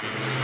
Bye.